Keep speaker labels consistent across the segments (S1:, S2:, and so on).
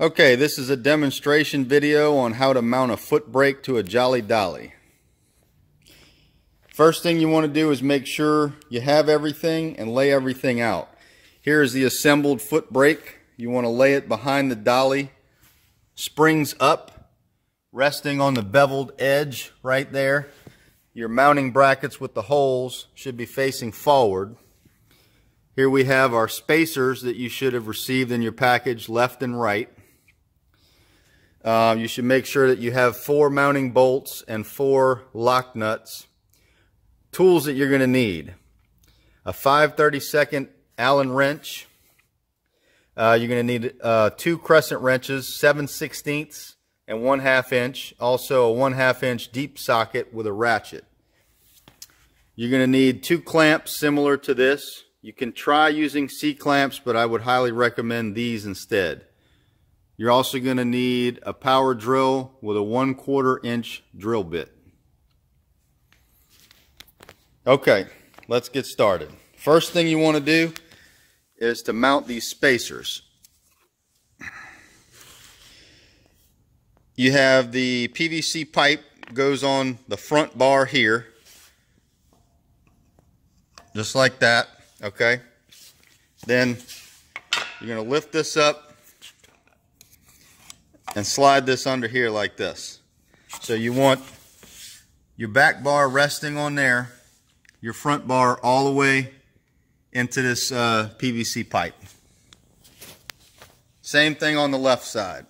S1: Okay, this is a demonstration video on how to mount a foot brake to a Jolly Dolly. First thing you want to do is make sure you have everything and lay everything out. Here is the assembled foot brake. You want to lay it behind the dolly, springs up, resting on the beveled edge right there. Your mounting brackets with the holes should be facing forward. Here we have our spacers that you should have received in your package left and right. Uh, you should make sure that you have four mounting bolts and four lock nuts. Tools that you're going to need. A 532nd Allen wrench. Uh, you're going to need uh, two crescent wrenches, 7 16ths and 1 half inch. Also a 1 half inch deep socket with a ratchet. You're going to need two clamps similar to this. You can try using C-clamps, but I would highly recommend these instead. You're also going to need a power drill with a one quarter inch drill bit. Okay, let's get started. First thing you want to do is to mount these spacers. You have the PVC pipe goes on the front bar here, just like that, okay? Then you're going to lift this up and slide this under here like this. So you want your back bar resting on there, your front bar all the way into this uh, PVC pipe. Same thing on the left side.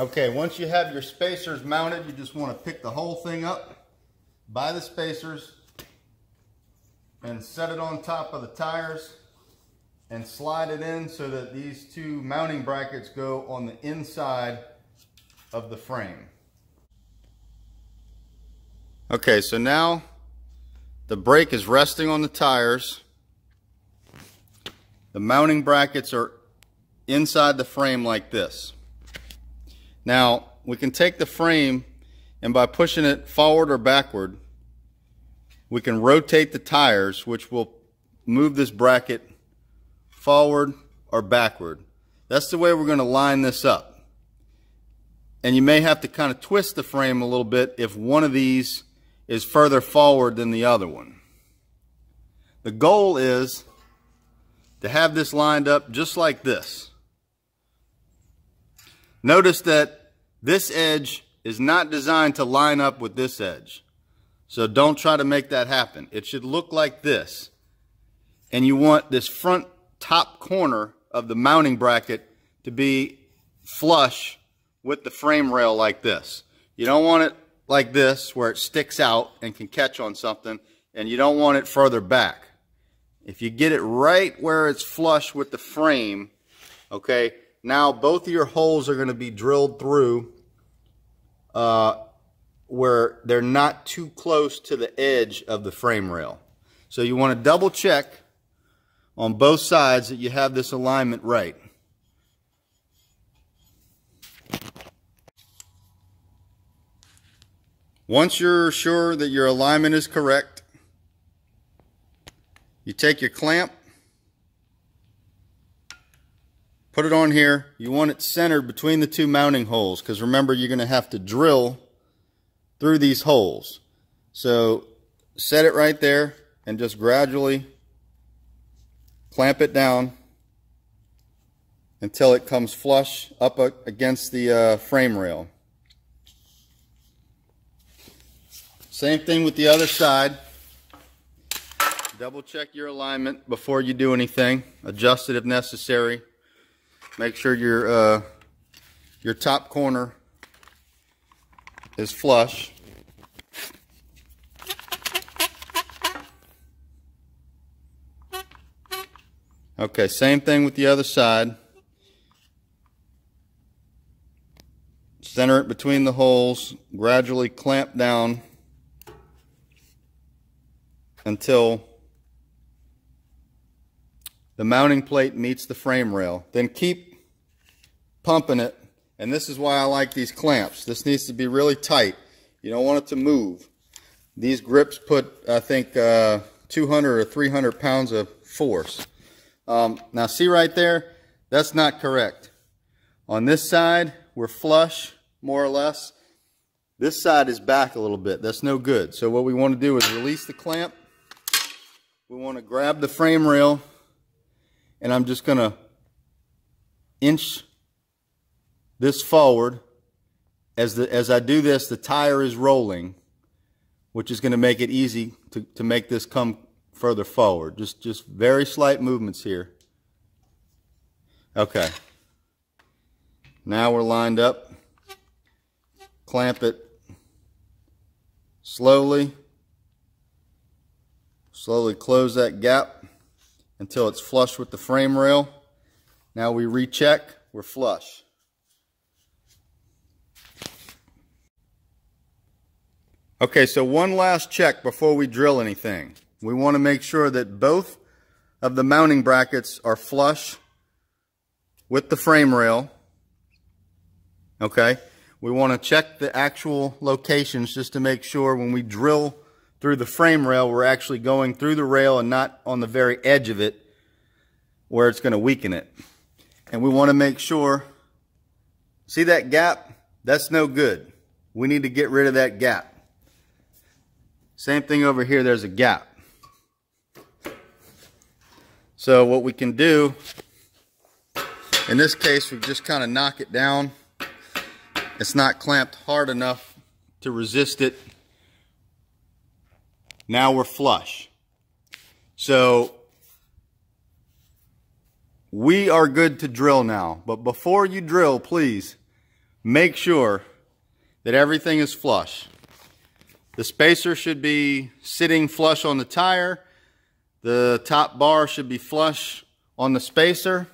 S1: Okay, once you have your spacers mounted, you just want to pick the whole thing up by the spacers and set it on top of the tires and slide it in so that these two mounting brackets go on the inside of the frame. Okay, so now the brake is resting on the tires. The mounting brackets are inside the frame like this. Now, we can take the frame and by pushing it forward or backward, we can rotate the tires, which will move this bracket forward or backward. That's the way we're going to line this up. And you may have to kind of twist the frame a little bit if one of these is further forward than the other one. The goal is to have this lined up just like this. Notice that this edge is not designed to line up with this edge. So don't try to make that happen. It should look like this. And you want this front top corner of the mounting bracket to be flush with the frame rail like this. You don't want it like this where it sticks out and can catch on something and you don't want it further back. If you get it right where it's flush with the frame, okay, now both of your holes are going to be drilled through uh, where they're not too close to the edge of the frame rail. So you want to double check on both sides that you have this alignment right. Once you're sure that your alignment is correct, you take your clamp, put it on here. You want it centered between the two mounting holes because remember you're going to have to drill through these holes. So set it right there and just gradually clamp it down until it comes flush up against the uh, frame rail. Same thing with the other side. Double check your alignment before you do anything. Adjust it if necessary. Make sure your uh, your top corner is flush. Okay, same thing with the other side. Center it between the holes, gradually clamp down until the mounting plate meets the frame rail. Then keep pumping it. And this is why I like these clamps. This needs to be really tight. You don't want it to move. These grips put, I think, uh, 200 or 300 pounds of force. Um, now see right there, that's not correct. On this side, we're flush, more or less. This side is back a little bit. That's no good. So what we want to do is release the clamp. We want to grab the frame rail, and I'm just going to inch this forward. As, the, as I do this, the tire is rolling, which is going to make it easy to, to make this come further forward. Just, just very slight movements here. Okay. Now we're lined up. Clamp it slowly. Slowly close that gap until it's flush with the frame rail. Now we recheck, we're flush. Okay, so one last check before we drill anything. We want to make sure that both of the mounting brackets are flush with the frame rail. Okay, we want to check the actual locations just to make sure when we drill through the frame rail, we're actually going through the rail and not on the very edge of it where it's going to weaken it. And we want to make sure, see that gap? That's no good. We need to get rid of that gap. Same thing over here, there's a gap. So what we can do, in this case, we just kind of knock it down. It's not clamped hard enough to resist it. Now we're flush. So we are good to drill now. But before you drill, please make sure that everything is flush. The spacer should be sitting flush on the tire. The top bar should be flush on the spacer.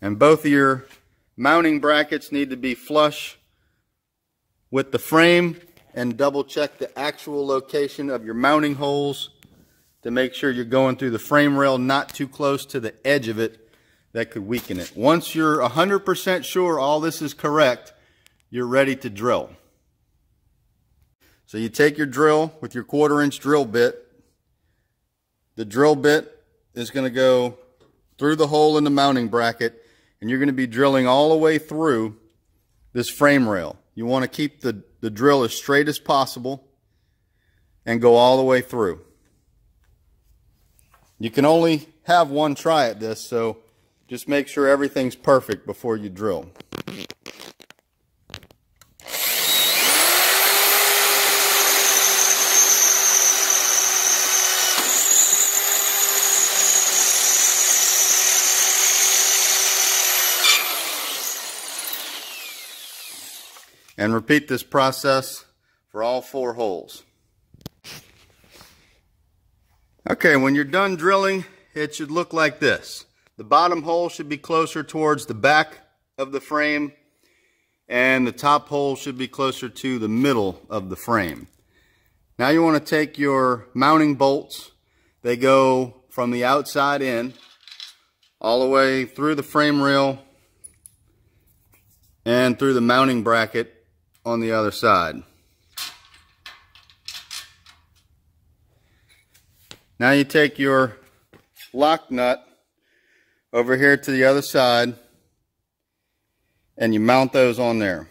S1: And both of your mounting brackets need to be flush with the frame and double check the actual location of your mounting holes to make sure you're going through the frame rail not too close to the edge of it that could weaken it. Once you're 100% sure all this is correct, you're ready to drill. So you take your drill with your quarter inch drill bit. The drill bit is going to go through the hole in the mounting bracket and you're going to be drilling all the way through this frame rail. You want to keep the, the drill as straight as possible and go all the way through. You can only have one try at this, so just make sure everything's perfect before you drill. And repeat this process for all four holes. Okay, when you're done drilling, it should look like this. The bottom hole should be closer towards the back of the frame and the top hole should be closer to the middle of the frame. Now you want to take your mounting bolts. They go from the outside in all the way through the frame rail and through the mounting bracket on the other side. Now you take your lock nut over here to the other side and you mount those on there.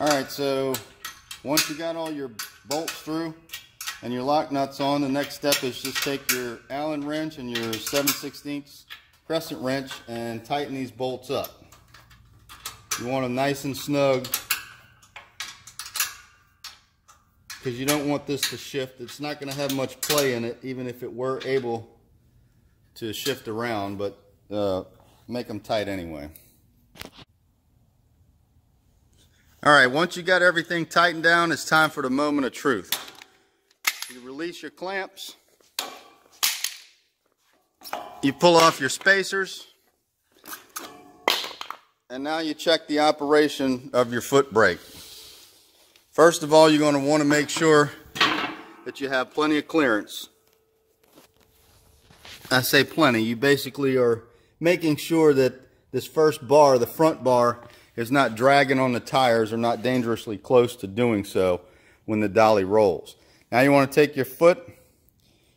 S1: All right, so once you got all your bolts through and your lock nuts on, the next step is just take your Allen wrench and your 7 16 crescent wrench and tighten these bolts up. You want them nice and snug because you don't want this to shift. It's not going to have much play in it even if it were able to shift around, but uh, make them tight anyway. All right, once you got everything tightened down, it's time for the moment of truth. You release your clamps You pull off your spacers. And now you check the operation of your foot brake. First of all, you're going to want to make sure that you have plenty of clearance. I say plenty. You basically are making sure that this first bar, the front bar, is not dragging on the tires or not dangerously close to doing so when the dolly rolls. Now you want to take your foot,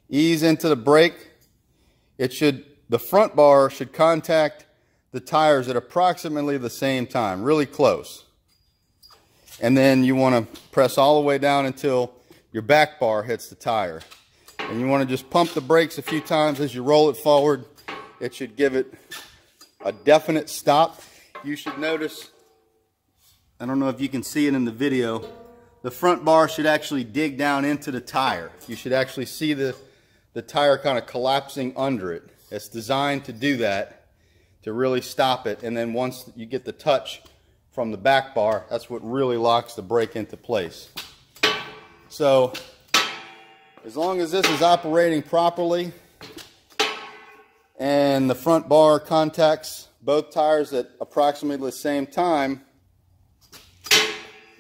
S1: ease into the brake. It should, the front bar should contact the tires at approximately the same time, really close. And then you want to press all the way down until your back bar hits the tire. And you want to just pump the brakes a few times as you roll it forward. It should give it a definite stop. You should notice, I don't know if you can see it in the video, the front bar should actually dig down into the tire. You should actually see the, the tire kind of collapsing under it. It's designed to do that to really stop it. And then once you get the touch from the back bar, that's what really locks the brake into place. So as long as this is operating properly and the front bar contacts both tires at approximately the same time,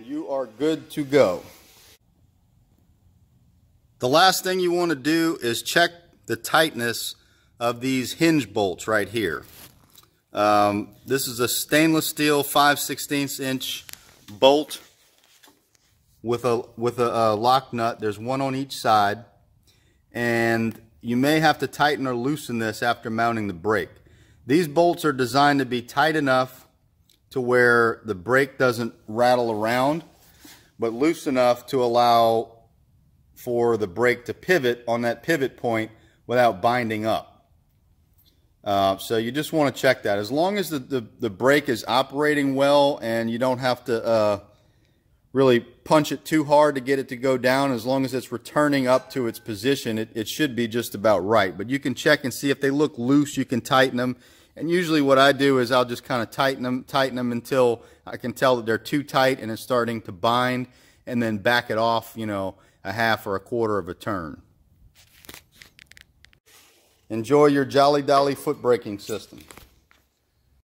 S1: you are good to go. The last thing you want to do is check the tightness of these hinge bolts right here. Um, this is a stainless steel 5 16 inch bolt with a with a, a lock nut. There's one on each side, and you may have to tighten or loosen this after mounting the brake. These bolts are designed to be tight enough to where the brake doesn't rattle around, but loose enough to allow for the brake to pivot on that pivot point without binding up. Uh, so you just want to check that. As long as the, the, the, brake is operating well and you don't have to uh, really punch it too hard to get it to go down, as long as it's returning up to its position, it, it should be just about right. But you can check and see if they look loose, you can tighten them. And usually what I do is I'll just kind of tighten them, tighten them until I can tell that they're too tight and it's starting to bind and then back it off, you know, a half or a quarter of a turn. Enjoy your Jolly Dolly foot braking system.